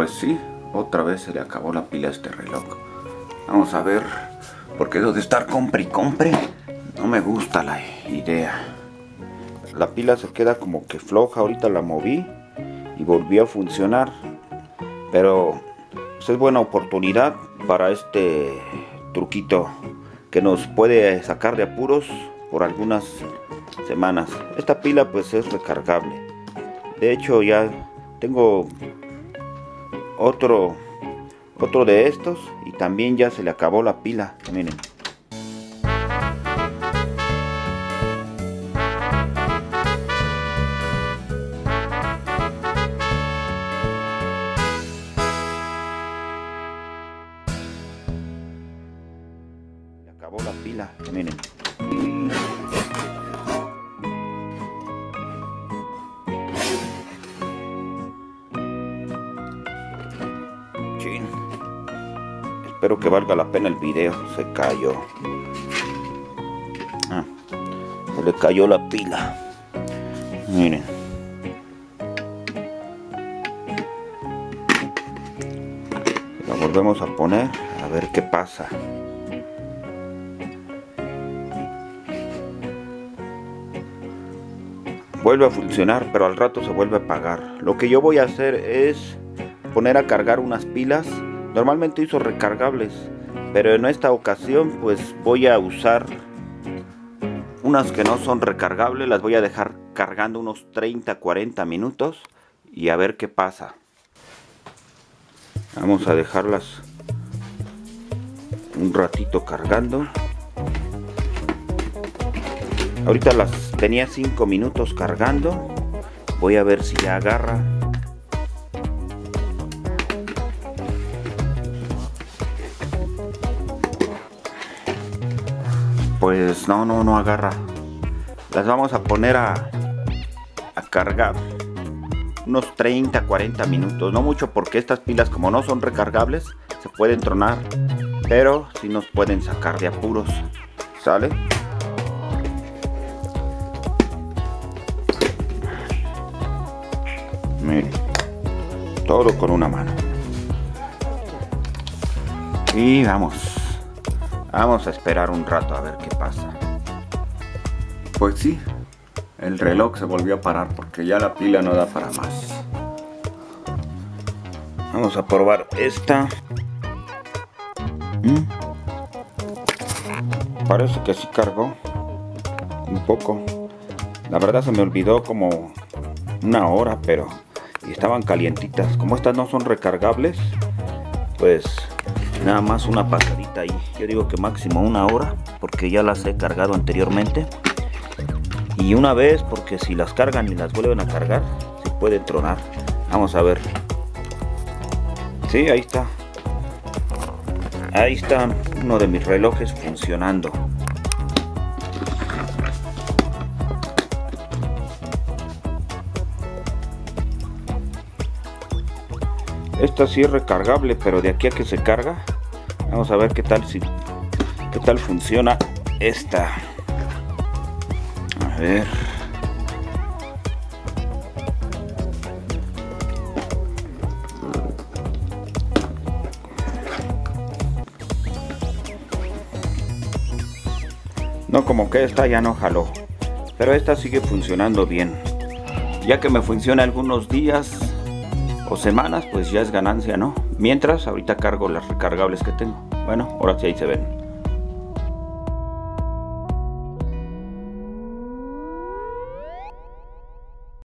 Pues sí, otra vez se le acabó la pila a este reloj. Vamos a ver, porque de estar compre y compre, no me gusta la idea. La pila se queda como que floja, ahorita la moví y volvió a funcionar. Pero pues, es buena oportunidad para este truquito que nos puede sacar de apuros por algunas semanas. Esta pila pues es recargable. De hecho ya tengo otro otro de estos y también ya se le acabó la pila miren. Acabó la pila miren Espero que valga la pena el video. Se cayó. Ah, se le cayó la pila. Miren. La volvemos a poner. A ver qué pasa. Vuelve a funcionar, pero al rato se vuelve a apagar. Lo que yo voy a hacer es poner a cargar unas pilas Normalmente uso recargables, pero en esta ocasión pues voy a usar unas que no son recargables, las voy a dejar cargando unos 30-40 minutos y a ver qué pasa. Vamos a dejarlas un ratito cargando. Ahorita las tenía 5 minutos cargando. Voy a ver si ya agarra. Pues no, no, no agarra. Las vamos a poner a, a cargar unos 30, 40 minutos. No mucho porque estas pilas como no son recargables se pueden tronar. Pero si nos pueden sacar de apuros. ¿Sale? Miren. Todo con una mano. Y vamos. Vamos a esperar un rato a ver qué pasa. Pues sí, el reloj se volvió a parar porque ya la pila no da para más. Vamos a probar esta. ¿Mm? Parece que sí cargó un poco. La verdad se me olvidó como una hora, pero y estaban calientitas. Como estas no son recargables, pues nada más una yo digo que máximo una hora porque ya las he cargado anteriormente. Y una vez porque si las cargan y las vuelven a cargar se puede tronar. Vamos a ver. Sí ahí está. Ahí está uno de mis relojes funcionando. Esta sí es recargable pero de aquí a que se carga vamos a ver qué tal si qué tal funciona esta. A ver. No como que esta ya no jaló pero esta sigue funcionando bien. Ya que me funciona algunos días o semanas, pues ya es ganancia, ¿no? Mientras, ahorita cargo las recargables que tengo. Bueno, ahora sí ahí se ven.